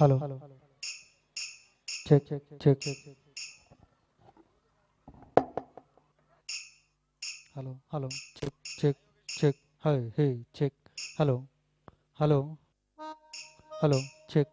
Hello check check check hello hello check check check hi hey check hello hello hello check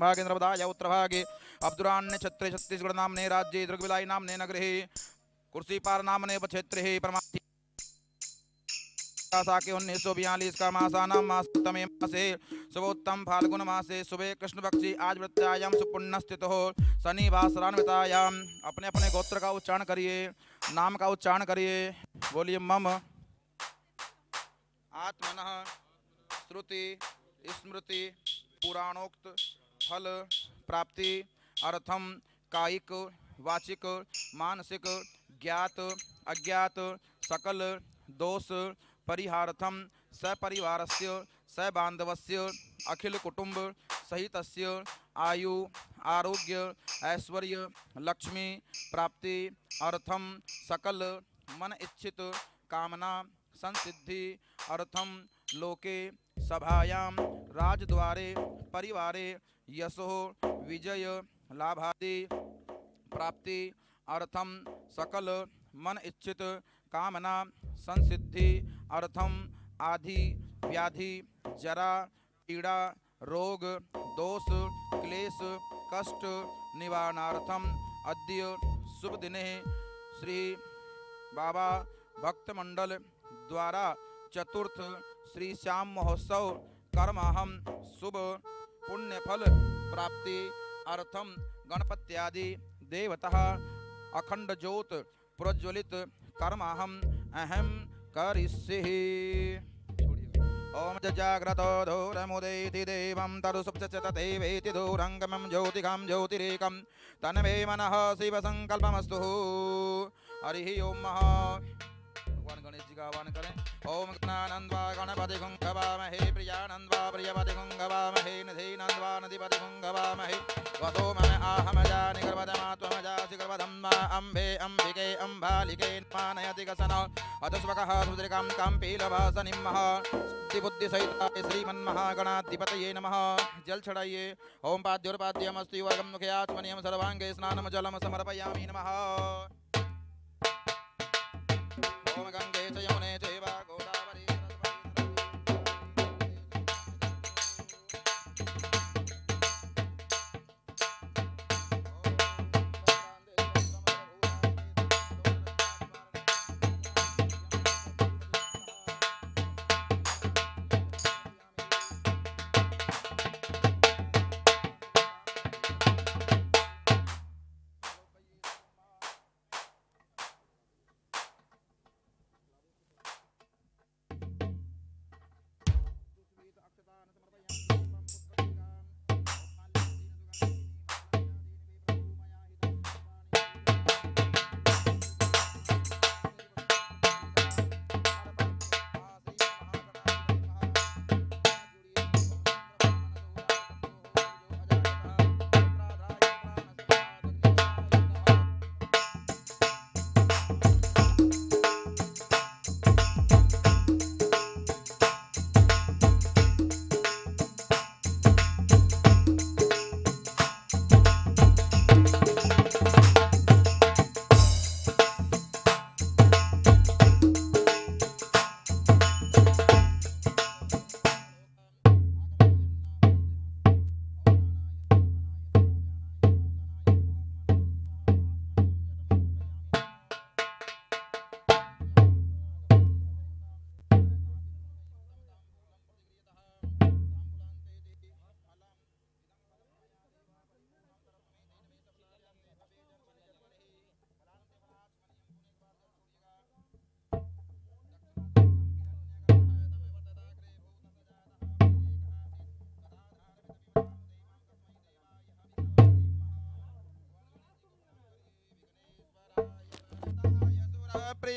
भागे नर्मदा उत्तर भागे अब्दुरान्य छत्रे छत्तीसगढ़ नामने राज्ये दुर्गविलाई नामने नगरे। नामने क्षेत्रे परमार्थी साके उन्नीस सौ बयालीस का मासानाम मास तमे मासे। शुभोत्तम फाल्गुन मासे सुबह कृष्ण पक्षी आज वृत्यायाम सुपुण्य स्थित हो शनि भाषरान्वितायाम अपने अपने गोत्र का उच्चारण करिए, नाम का उच्चारण करिए। बोलिए, मम। आत्मन, श्रुति, स्मृति, पुराणोक्त। फल प्राप्ति अर्थम कायिक, वाचिक, मानसिक, ज्ञात, अज्ञात, सकल, दोष, परिहार्थम, सपरिवारस्य सबान्धवस्य अखिल कुटुंब, सहितस्य, आयु, आरोग्य, ऐश्वर्य, लक्ष्मी, प्राप्ति, अर्थम, सकल, मन इच्छित, कामना, संसिद्धि, अर्थम, लोके सभायां, राजद्वारे, परिवारे, यशो, विजय, लाभादि, प्राप्ति अर्थम सकल, मन इच्छित, कामना, संसिद्धि अर्थम आधि व्याधि, जरा, पीड़ा, रोग, दोष, क्लेश, कष्ट निवारणार्थम अद्य, शुभ दिने, श्री बाबा भक्त मंडल द्वारा चतुर्थ श्री श्याम महोत्सव कर्माहम शुभ पुण्य फल प्राप्ति अर्थम गणपत्यादि देवता अखंड ज्योत प्रज्वलित कर्माहम अहम करिष्ये। ओम जाग्रतो धूरमुदेति देवं ज्योतिकं ज्योतिरेकं तन्मे मनः शिवसङ्कल्पमस्तु। हरिः ओम महा। भगवान गणेश जी का आह्वान करें। ओम गणानंदवा गणपति गुंगवामहे प्रियानंदवा प्रियपति गुंगवामहे निधि नंदवा नदिपति गुंगवामहे वसो मम आहम जानि गर्भदमात्वमजासि गर्भधम्मा अम्बे अम्बिके अम्बालिके मानयति गसन अतस्वकः सुद्रिकां काम्पीलभासनिम्मः सिद्धिबुद्धिसहिताय श्रीमन्महागणाधिपतये नमः जल चढ़ाइए ओम पाद्योर्पाद्यमस्ति वर्गं मुखे आत्मनियम सर्वांगे स्नानं जलं समर्पयामि नमः।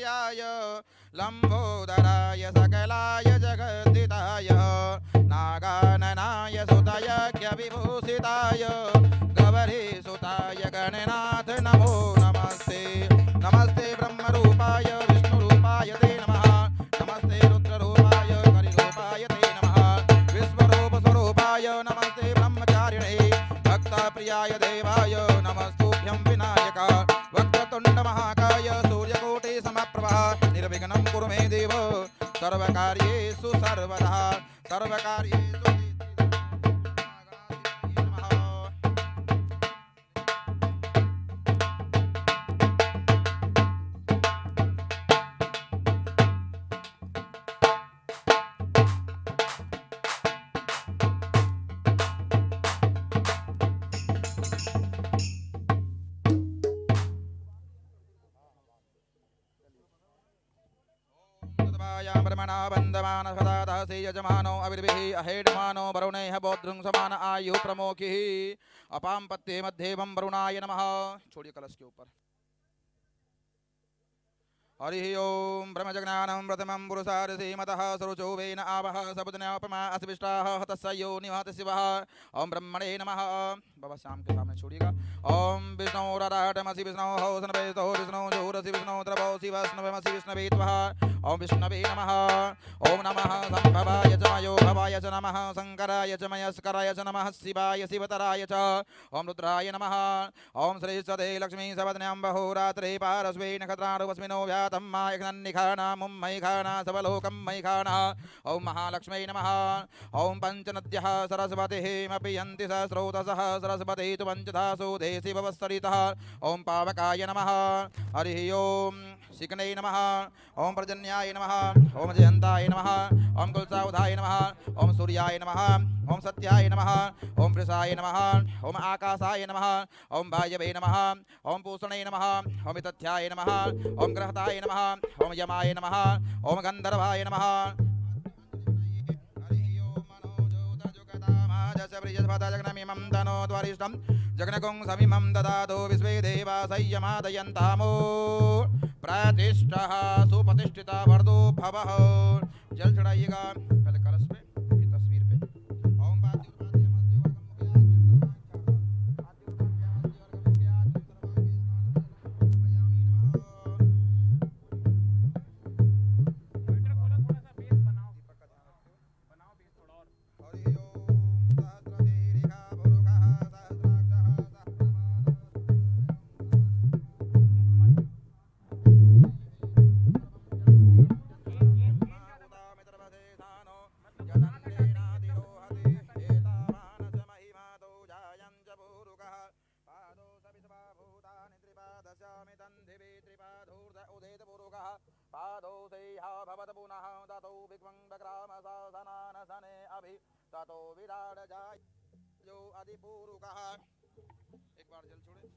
प्रियाय लम्बोदराय सकलाय जगद्दिताय नागाननाय सुतयज्ञविभूषिताय गौरीसुताय गणनाथ, नमो नमस्ते। नमस्ते ब्रह्मरूपाय, विष्णुरूपाय ते नमः। नमस्ते रुद्ररूपाय, करिरूपाय ते नमः। विश्वरूपस्वरूपाय, नमस्ते ब्रह्मचारिणे, भक्तप्रियाय देवाय। सर्वकार्येषु सर्वदा सर्वकार्येषु यजमानो, अविर्भिः अहेडमानो वरुणैः बौद्धृं समान आयु प्रमोखिः अपां पत्ये मध्येवं वरुणाय नमः। छोड़िए कलश के ऊपर। हरिः ओं ब्रह्मजज्ञानं प्रथमं पुरुषारसीमतः सरुचो वेन आवः सबुदनोपमा अस्विष्टाः हतस्य यो निवात शिवः। ॐ ब्रह्मणे नमः। बाबा श्याम के सामने छोड़िएगा। ॐ विष्णोरराटमसि विष्णो विष्णो जोरसि विष्णो द्रवो शिवस्नवमसि विष्णवे त्वः। ॐ विष्णवे नमः। ॐ नमः सम्भवाय च भवाय च नमः। शङ्कराय च मयस्कराय च नमः। शिवाय शिवतराय च। ॐ रुद्राय नमः। ॐ श्रीसदे लक्ष्मी सवदन्यां बहोरात्रे पारस्वे नक्षत्रारुपस्मिनो व्यातं मायघ्नन्निखाना मुम्मैखाना सबलोकं मैखाना ॐ महालक्ष्मै नमः ॐ पञ्चनद्यः सरस्वतीमपि यन्ति स स्रोतसः सरस्वती तु पञ्चधासु देशि भवस्तरितः ॐ पावकाय नमः हरिः ॐ शिखने नमः ॐ पर्जन्याय नमः ॐ जयन्ताय नमः ॐ कुलसावधाय नमः ॐ सूर्याय नमः ॐ सत्याय नमः ॐ वृषाय नमः ॐ आकाशाय नमः ॐ वायवे नमः ॐ पूषणे नमः ॐ तथ्याय नमः ॐ ग्रहताय नमः ओम यमाय नमः ओम गंधर्वाय नमः। जगनमिमं तनो विश्वे देवा संयमादयन्तामो प्रतिष्ठः, सुप्रतिष्ठिता वर्दो भवः। जल चढ़ाइएगा पहले कलश पे पादौ सैहा भवत पुनः ततो विक्मङ्गक्रामसासनानसने अभि ततो विराड जायो अधिपूरुकः। एक बार जल छोड़े।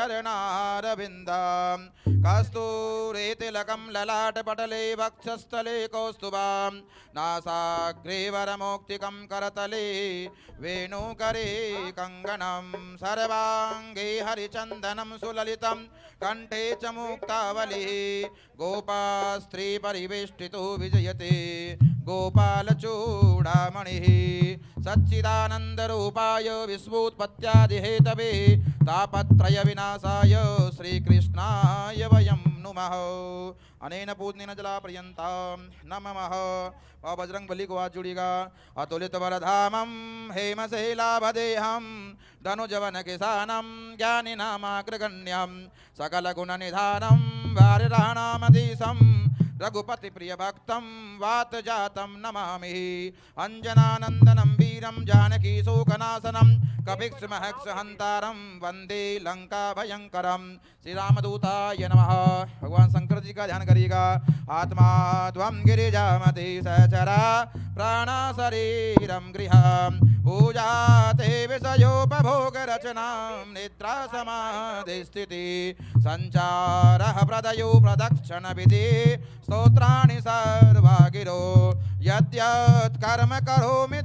चरणारविन्दां कस्तूरीतिलकं ललाटपटले वक्षस्थले कौस्तुभां नासाग्रे वरमौक्तिकं करतले वेणुकरे कङ्गणं सर्वाङ्गे हरिचन्दनं सुललितं। कण्ठे च मुक्तावलिः। गोपास्त्रीपरिवेष्टितो विजयते। गोपालचूडामणिः सच्चिदानन्दरूपाय विश्वोत्पत्त्यादिहेतवे तापत्रयविनाशाय श्रीकृष्णाय वयं नुमः। अनेन पूजनेन जलापर्यन्तां नमः। बजरंग बली को आज जुड़ेगा अतुलित वरधामं हेमशैलाभदेहं धनुजवन किसानं ज्ञानिनामाग्रगण्यं सकलगुणनिधानं वारिराणामधीशं रघुपतिप्रियभक्तं वातजातं नमामि। अञ्जनानन्दनं, वीरं जानकीशोकनाशनं कपिक्ष्महक्षहन्तारं वंदे लङ्काभयङ्करं। श्रीरामदूताय नमः। भगवान शंकर जी का ध्यान करिएगा। आत्मा त्वं गिरिजामति सचरा प्राणा शरीरं गृहं पूजा ते विषयोपभोगरचनां निद्रा समाधिस्थिति सञ्चारः प्रदयो प्रदक्षिणविधि स्तोत्राणि सर्वा गिरो यद्यत् कर्म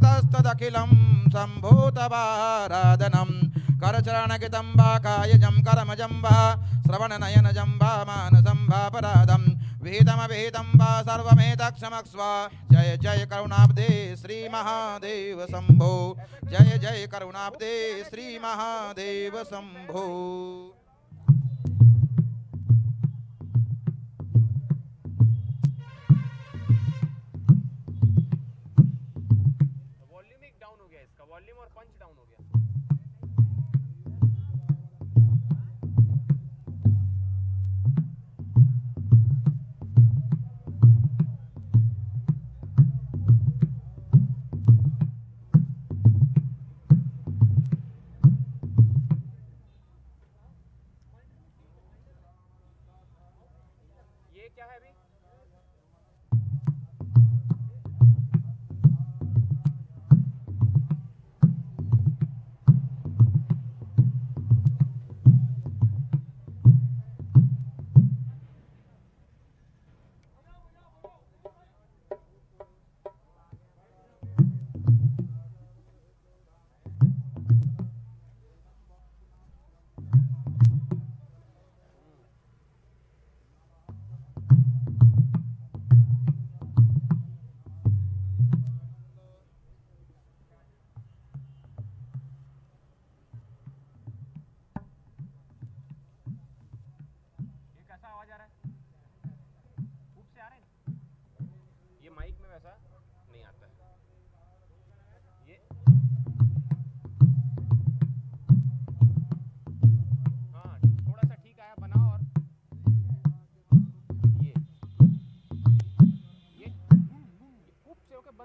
तस्तदखिलं सम्भूतवाराधनं करचरणगितं करमजम्बा कायजं करमजं वा श्रवणनयनजं वा मानसं वापराधं विहितमविहितं वा सर्वमेतक्षमक्ष्व जय जय करुणाब्दे श्रीमहादेव शम्भो। जय जय करुणाब्दे श्रीमहादेव शम्भो।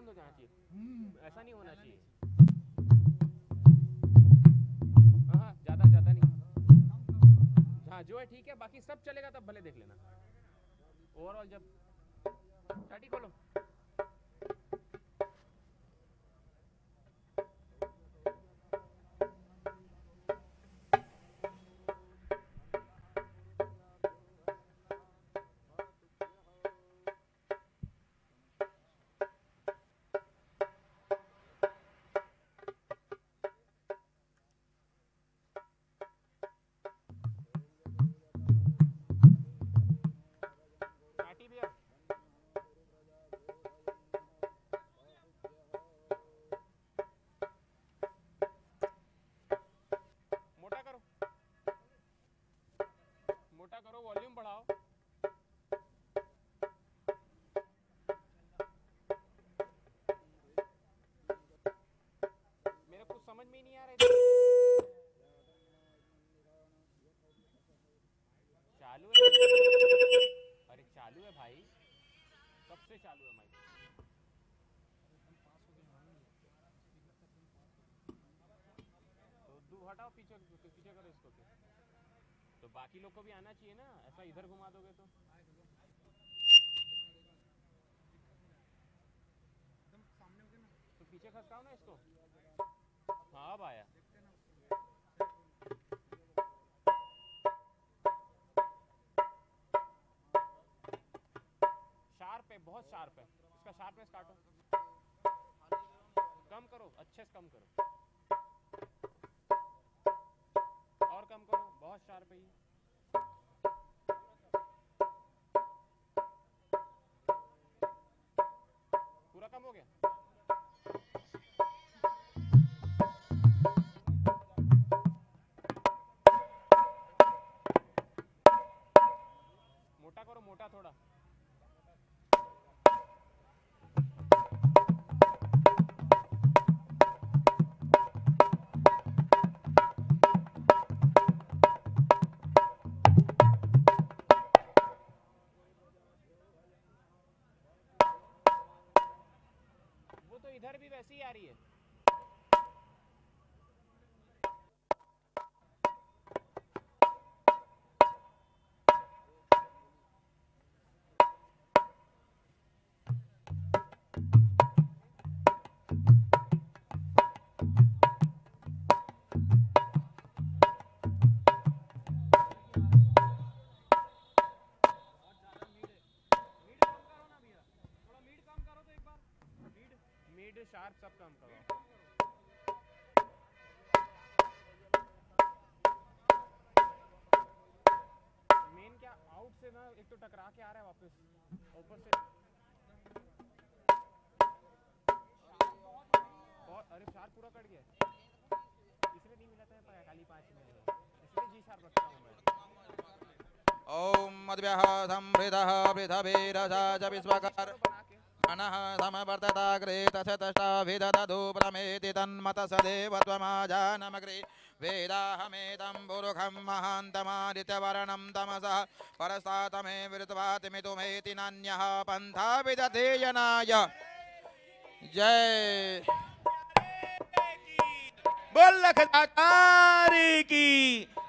बंद हो जाना चाहिए। ऐसा नहीं होना चाहिए। हाँ हाँ ज़्यादा ज़्यादा नहीं। हाँ जो है ठीक है बाकी सब चलेगा तब भले देख लेना। ओवरऑल जब स्टार्टिंग खोलो। बाकी लोग को भी आना चाहिए ना? ऐसा इधर घुमा दोगे तो। तो पीछे खसकाओ ना इसको। हाँ आया शार्प है, बहुत शार्प है। इसका शार्पनेस काटो। कम करो, अच्छे से कम करो। वैसी ही आ रही है। मीड शार्प सब कम करो। मेन क्या आउट से ना एक तो टकरा के आ रहा है वापस। ऊपर से। बहुत, अरे शार्प पूरा कट गया। इसलिए नहीं मिला था खाली पाँच में इसलिए जी शार्प रखता हूँ मैं। ॐ मद्भ्यः संवृतः पृथभिरसा च विश्वकार। मनः समवर्तताग्रे तशतष्टाभिदधूपरमेति तन्मतसदेव त्वमाजानमग्रे वेदाहमेतं पुरुखं महान्तमादित्यवर्णं तमसः परस्तातमे विरुत्वातिमितुमेति नान्यः पन्था विदधे जनाय। जय। बोल लखदारी की,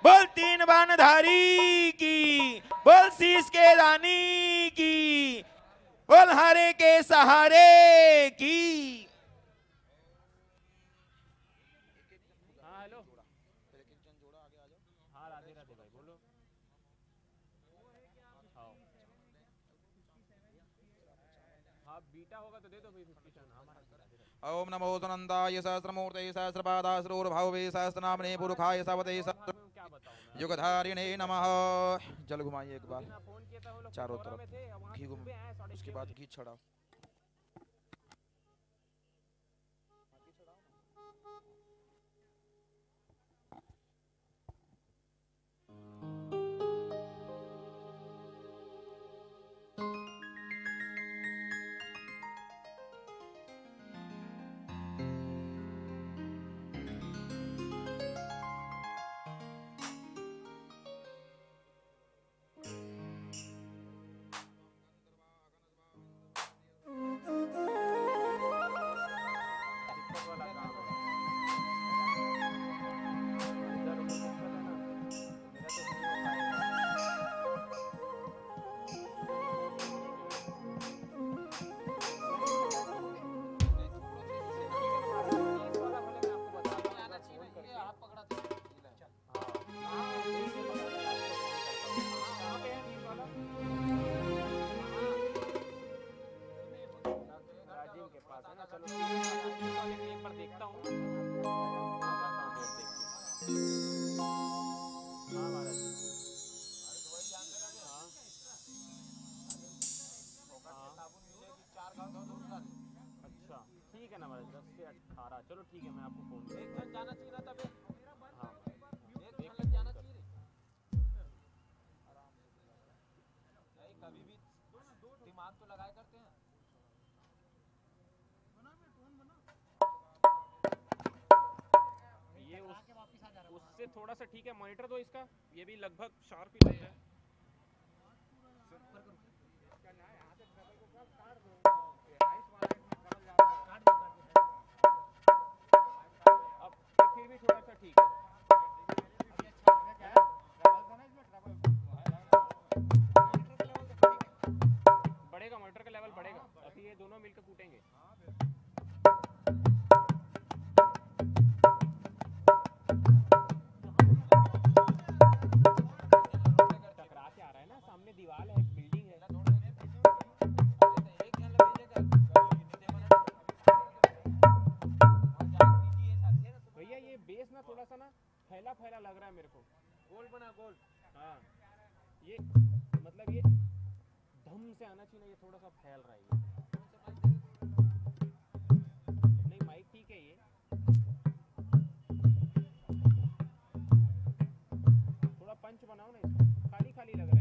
बोल तीन बानधारी की, बोल शीश के रानी की बोल हरे के सहारे की हाँ हाँ हाँ हाँ तो ॐ नमो सुनन्दाय सहस्रमूर्ते सहस्रपादासुरोर्भावे सहस्रनाम्ने पुरुखाय सवते सहस्र युगधारिणे नमः। जल घुमाइए एक बार। चारों तरफ़ घी घूम उसके बाद घी छड़ाओ। दिक्कत इससे थोड़ा सा ठीक है मॉनिटर दो इसका। ये भी लगभग शार्प ही है। तो बढ़ेगा मोटर का लेवल बढ़ेगा। अभी ये दोनों मिलकर कूटेंगे। गोल बना, गोल। हाँ। ये मतलब ये धम से आना चाहिए ये थोड़ा सा फैल रहा है नहीं माइक ठीक है ये। थोड़ा पंच बनाओ ना खाली खाली लग रहा है।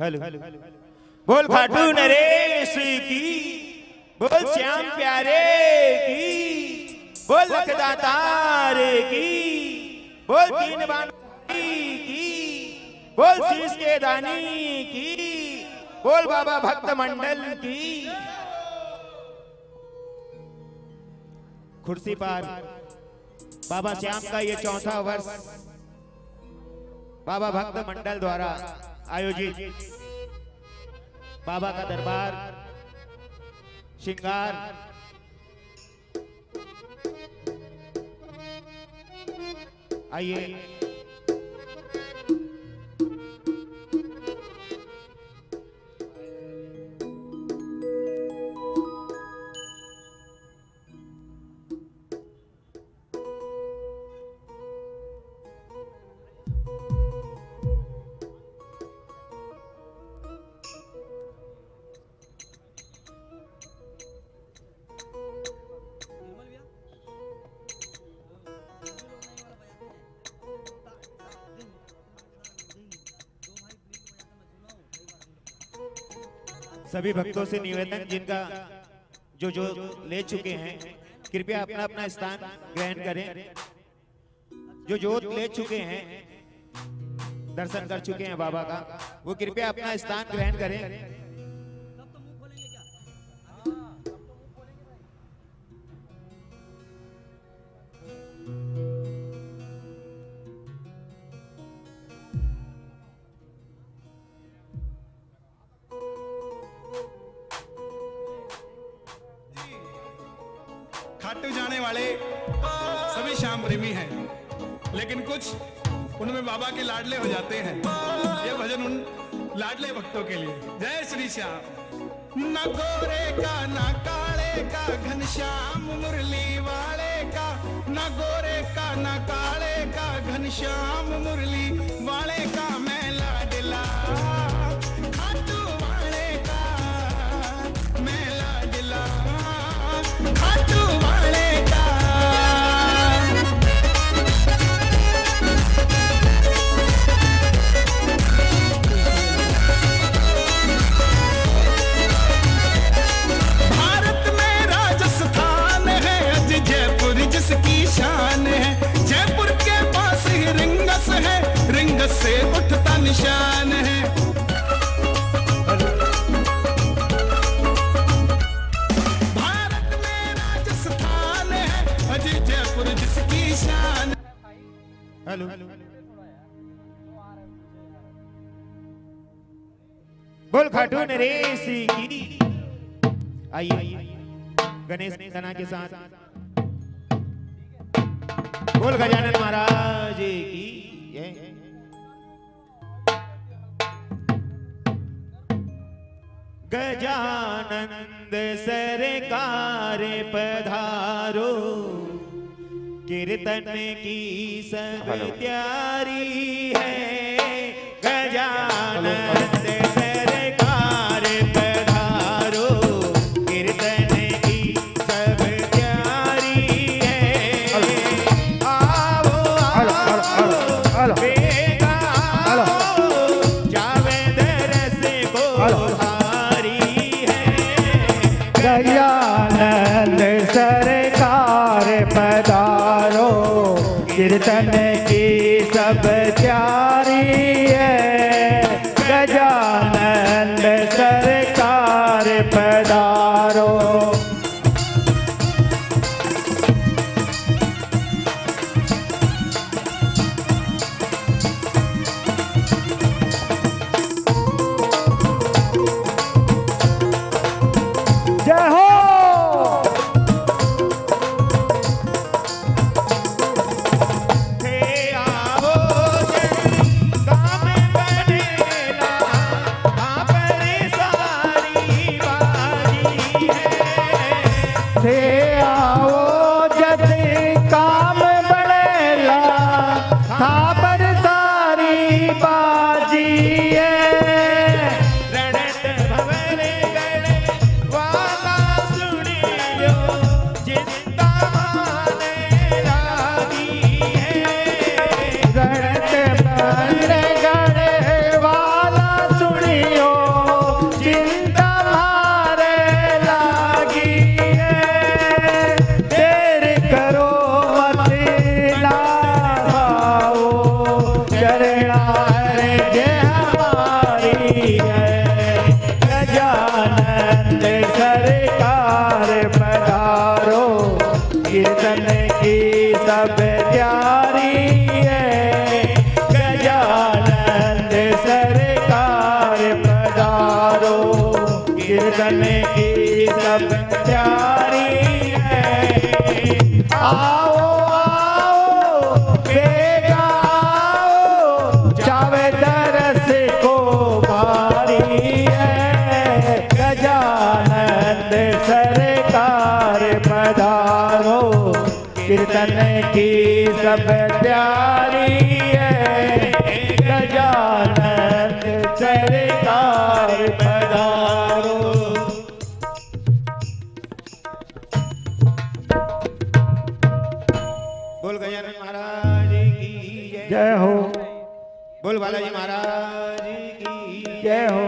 हेलो। बोल खाटू नरेश की बोल श्याम प्यारे की बोल लखदातार की बोल तीन बानी की बोल शीश के दानी की बोल बाबा भक्त मंडल की। कुर्सी पर। बाबा श्याम का ये चौथा वर्ष। बाबा भक्त मंडल द्वारा। आयोजित बाबा का दरबार श्रृंगार। आइए। सभी भक्तों से निवेदन जिनका जो जो ले चुके हैं, कृपया अपना अपना स्थान ग्रहण करें। जो जोत ले चुके हैं, दर्शन कर चुके हैं बाबा का, वो कृपया अपना स्थान ग्रहण करें। खाटू जाने वाले सभी श्याम प्रेमी हैं। लेकिन कुछ उनमें बाबा के लाडले हो जाते हैं। ये भजन उन लाडले भक्तों के लिए। जय श्री श्याम। न गोरे का, न काले का घनश्याम मुरली वाले का। न गोरे का, न काले का घनश्याम मुरली वाले का। मैं लाडला निशान है। भारत में राजस्थान है जयपुर जिसकी शान। हेलो। बोल खाटू नरेश आइए, गणेश गना के साथ। बोल गजानन महाराज की। गजानंद सरकार पधारो। कीर्तन की सब तैयारी है। गजानंद सब जय हो। बोल बालाजी महाराज की जय हो।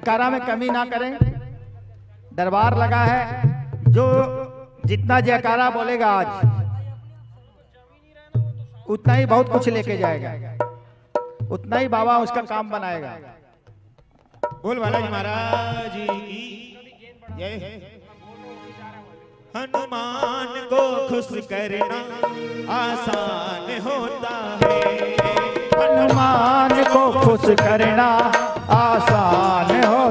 कारा में कमी ना करें। दरबार लगा है। जो जितना जयकारा बोलेगा आज उतना ही बहुत कुछ लेके जाएगा। उतना ही बाबा उसका काम बनाएगा। बोल बालाजी महाराज हनुमान को खुश करना आसान होता है। हनुमान को खुश करना आसान हो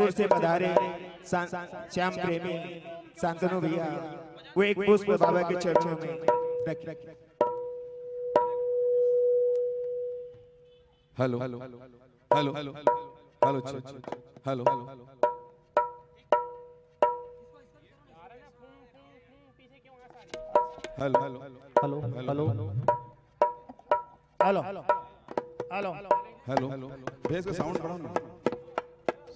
रायपुर से पधारे श्याम प्रेमी शांतनु भैया वो एक पुष्प बाबा के चरणों में रख hello hello hello hello hello hello hello hello hello hello hello hello hello hello hello भेज का साउंड बढ़ाओ ना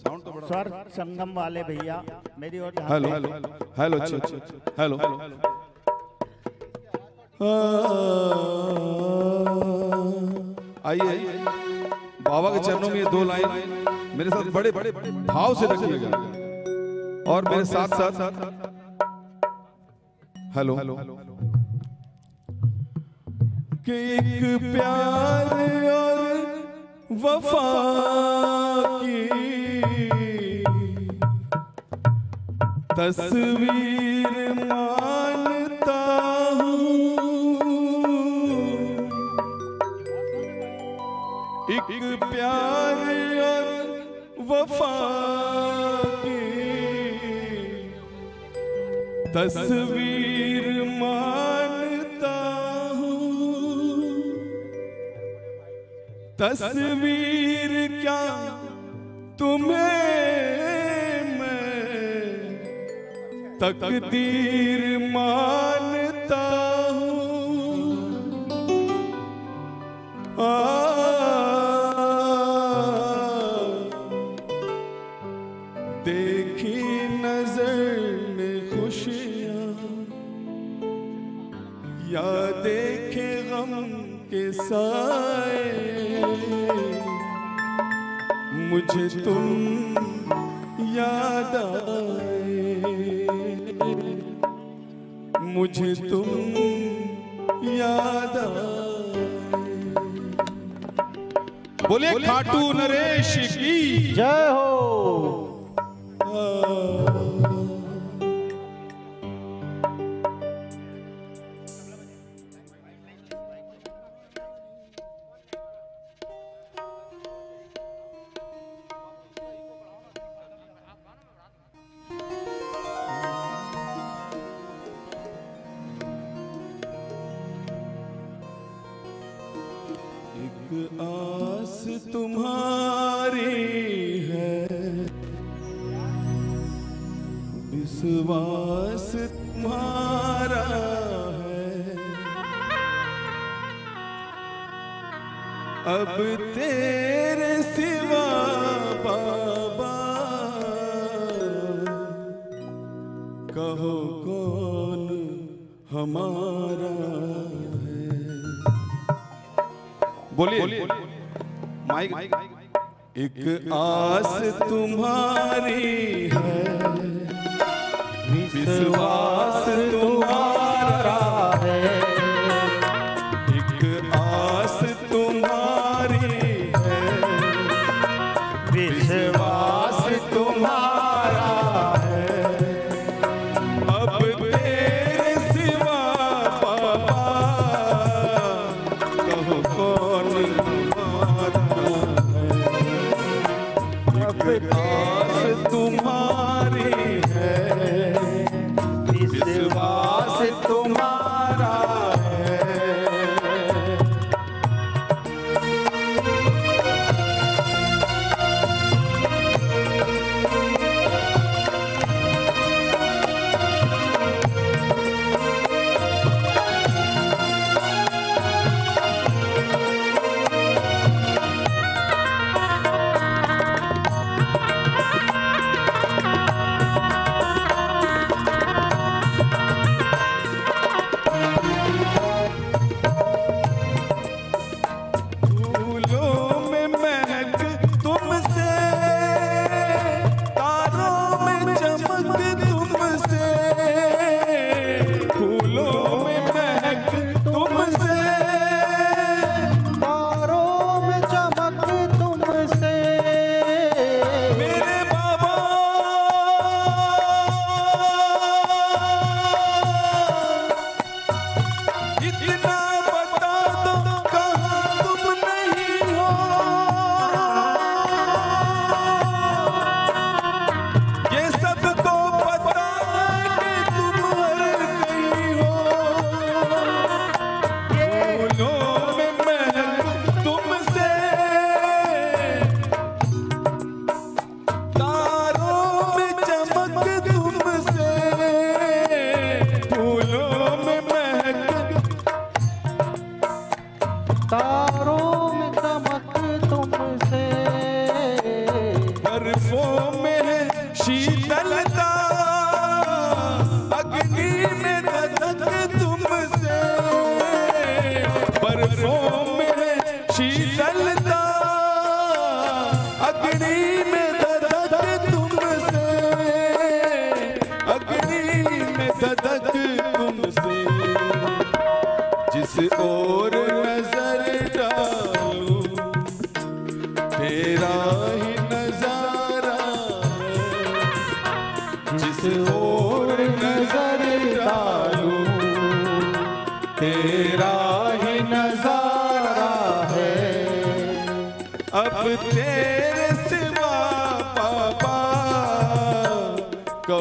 साउंड तो बढ़ाओ स्वर संगम वाले भैया मेरी ओर ध्यान हेलो। हेलो हेलो अच्छा अच्छा हेलो आइए बाबा के चरणों में ये दो लाइन मेरे साथ बड़े बड़े भाव से रखिएगा और मेरे साथ साथ हेलो। हेलो। कि एक प्यार और वफा की तस्वीर मानता हूँ। एक प्यार और वफा की तस्वीर मानता हूँ। तस्वीर क्या तुम्हें तकदीर मानता हूँ। आ,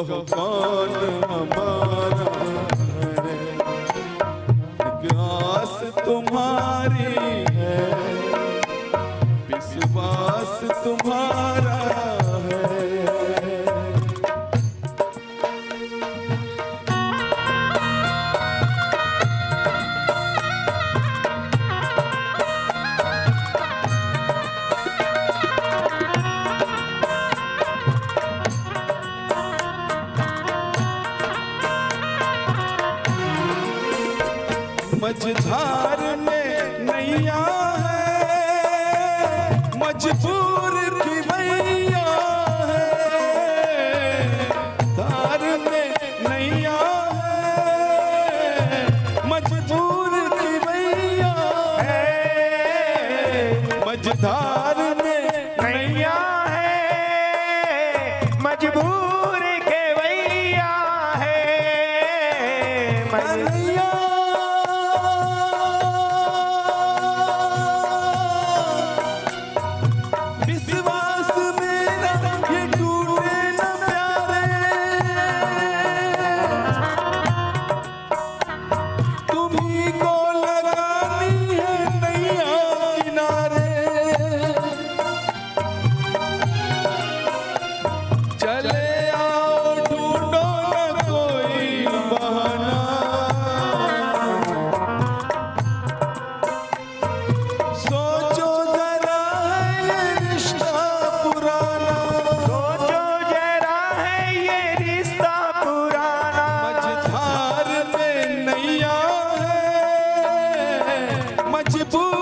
ਕਫਾਨ ਅਮਾ 会不？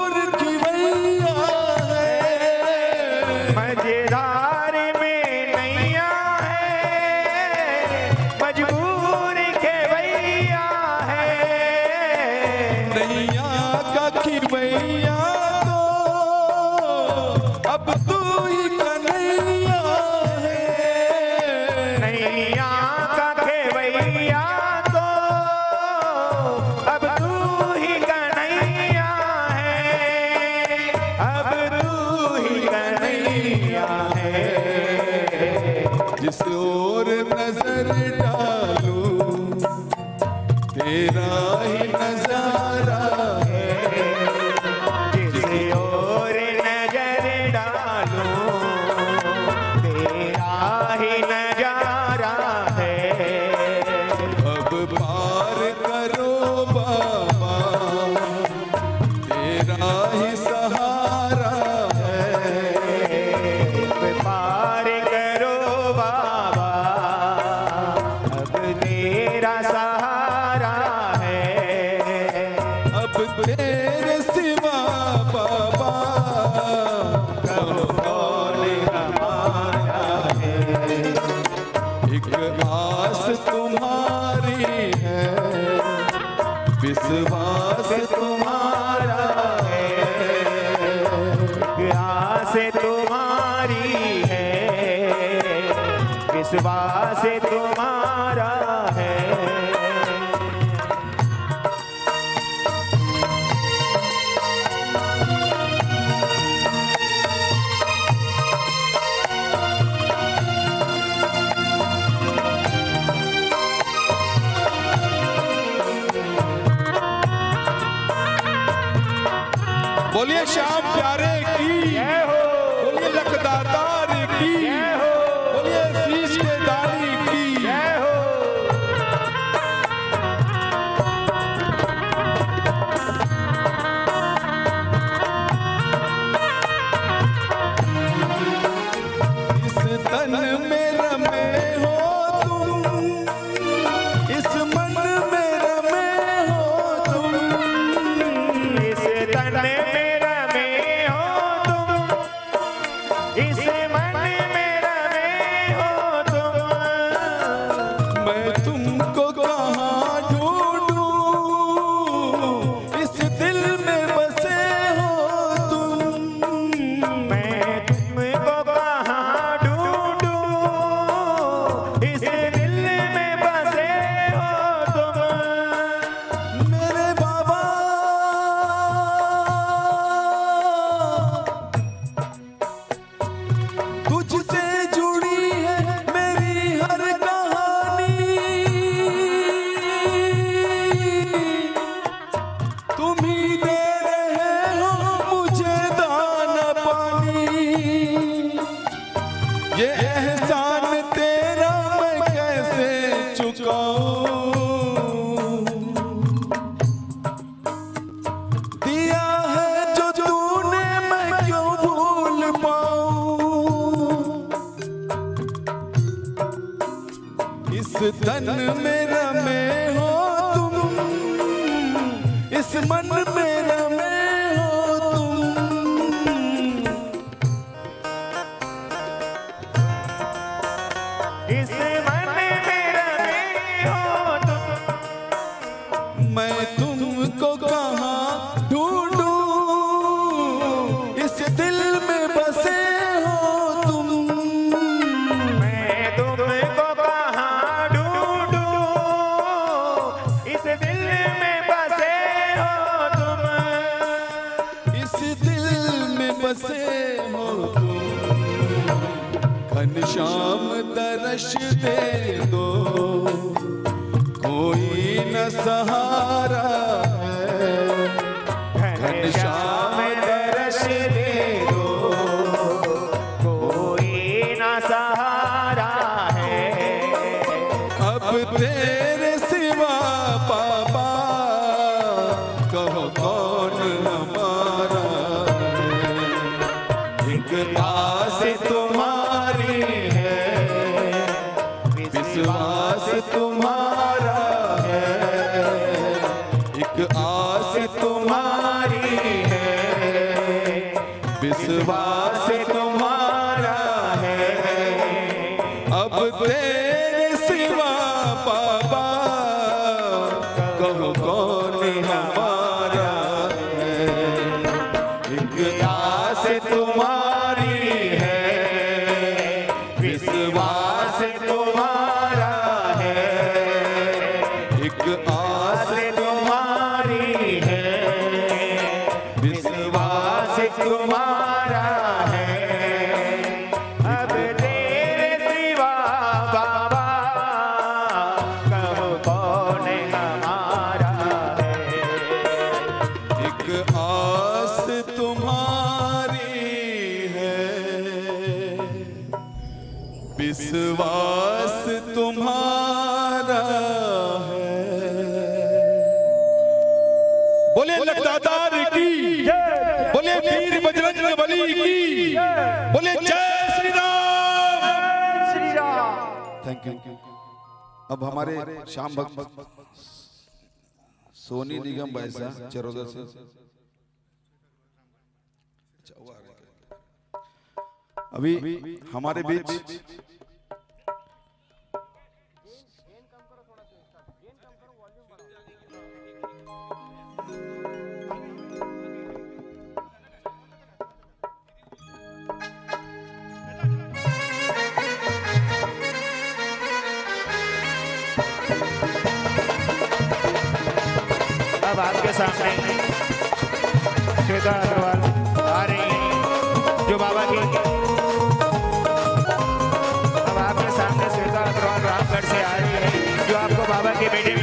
Brasil! बसे हो घन श्याम दर्श दे दो। कोई न सहा हमारे श्याम भक्त सोनी निगम भाई साहब चरोदा से। अभी हमारे बीच सामने। श्वेता अग्रवाल, आ रही हैं। जो बाबा की अब आपके सामने श्वेता अग्रवाल रामगढ़ से आ रही है। जो आपको बाबा के मीठे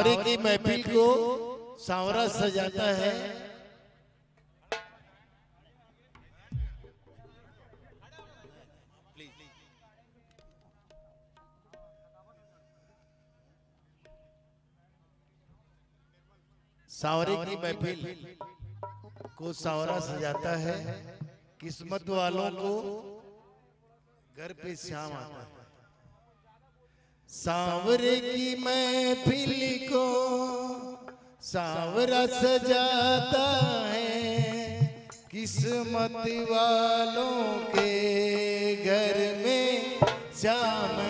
सांवरे की महफिल को सांवरा सजाता है। सांवरे की महफिल को सांवरा सजाता है। किस्मत वालों को घर पे श्याम आता है। सांवरे की महफिल को सांवरा सजाता है किस्मत वालों के घर में श्याम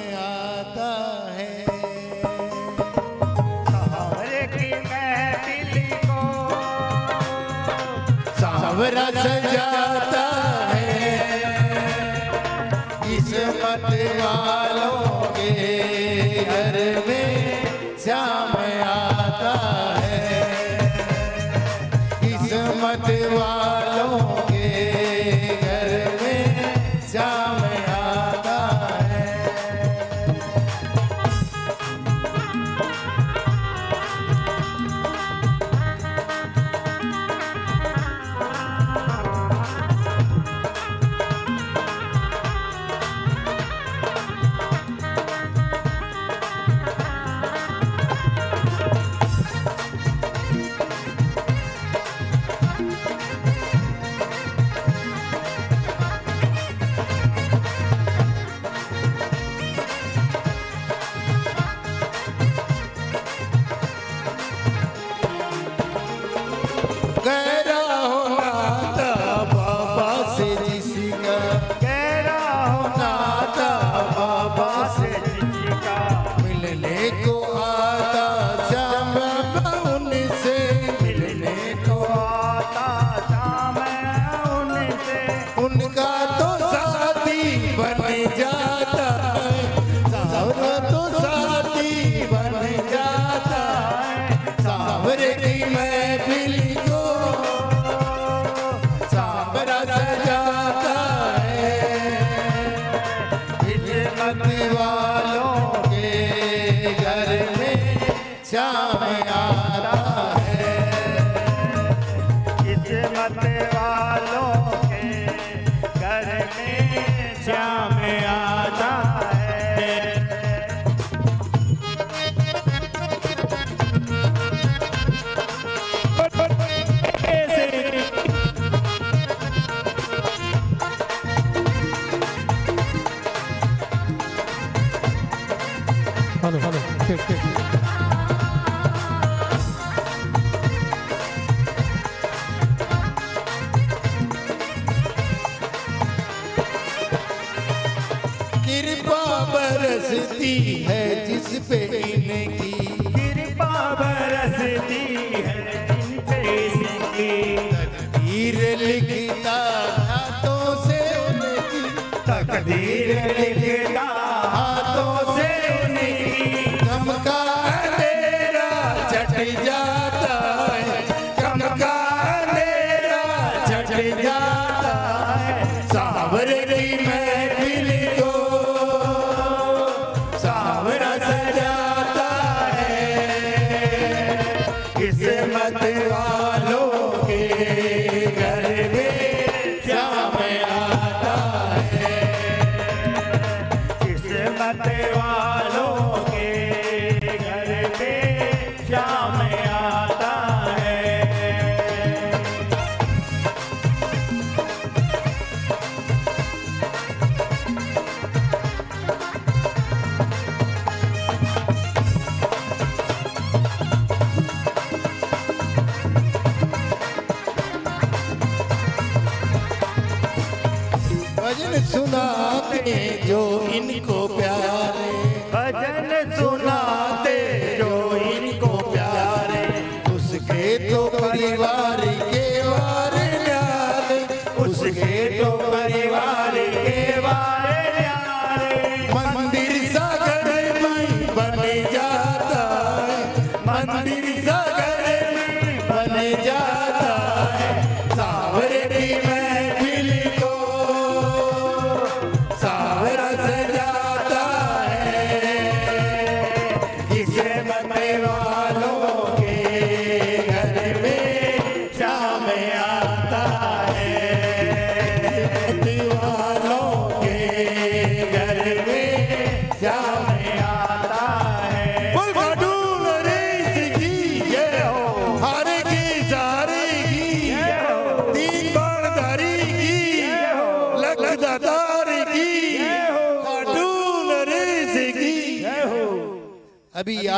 Nicole.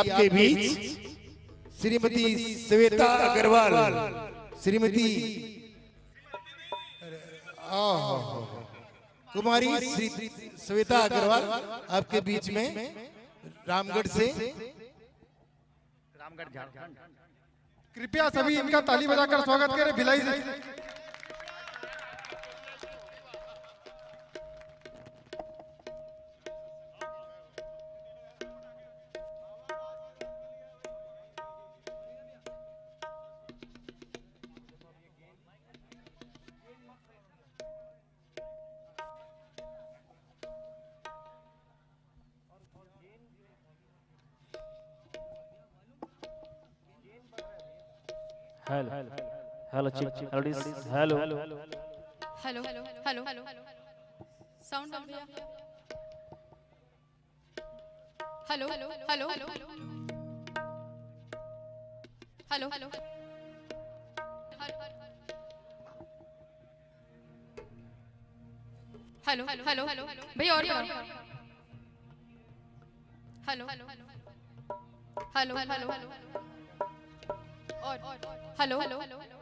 आपके बीच श्रीमती श्वेता अग्रवाल श्रीमती कुमारी श्वेता अग्रवाल आपके बीच में रामगढ़ से रामगढ़ झारखंड। कृपया सभी इनका ताली बजाकर स्वागत करें Bhilai hello hello hello hello hello hello sound off भैया hello hello hello hello hello hello hello hello भैया और हेलो हेलो हेलो हेलो और हेलो हेलो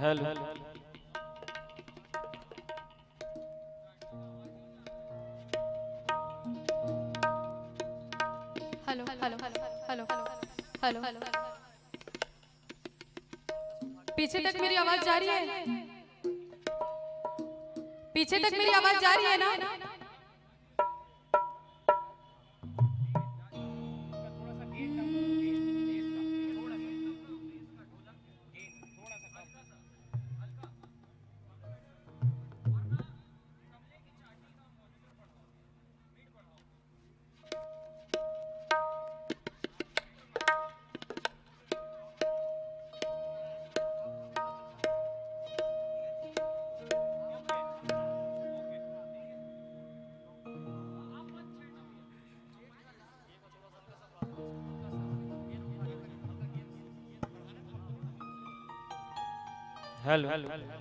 हेलो। हेलो पीछे तक मेरी आवाज़ जा रही है? पीछे तक मेरी आवाज़ जा रही है ना? हेलो